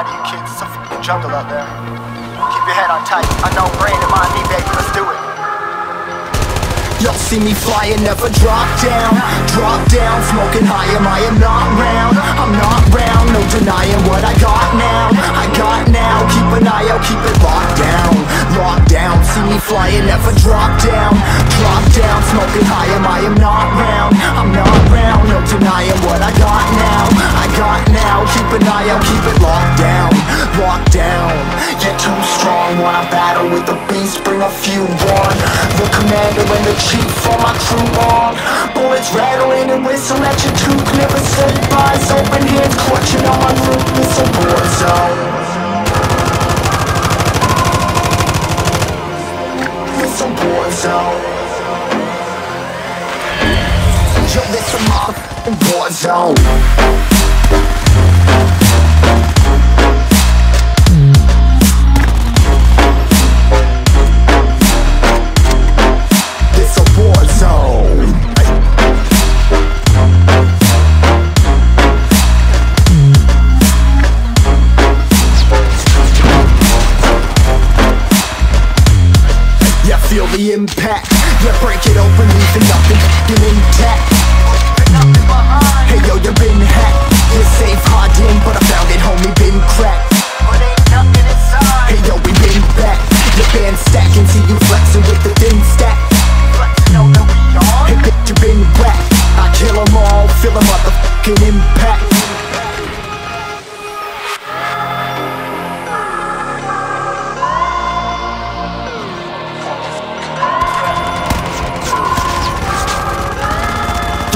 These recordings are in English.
lot of you kids it's a the jungle out there. Keep your head on tight. Unknown brain and mind me, baby. Let's do it. Y'all see me flying, never drop down. Drop down, smoking high, am I am not. See me flying, never drop down. Drop down, smoking high, am I? Am not round. I'm not round, no denying what I got now. I got now, keep an eye out, keep it locked down. Locked down, you're too strong. Wanna battle with the beast, bring a few on. The commander and the chief for my crew on Bullets rattling and whistle at your tooth. Never say eyes open hands clutching on my It's a war zone War zone Yo, this a motherfucking war zone the impact. Yeah, break it open, leaving nothing intact.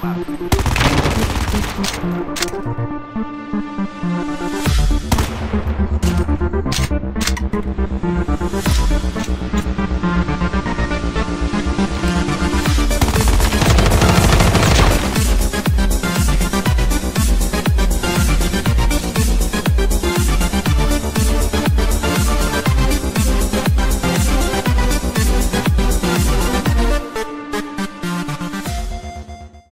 Thank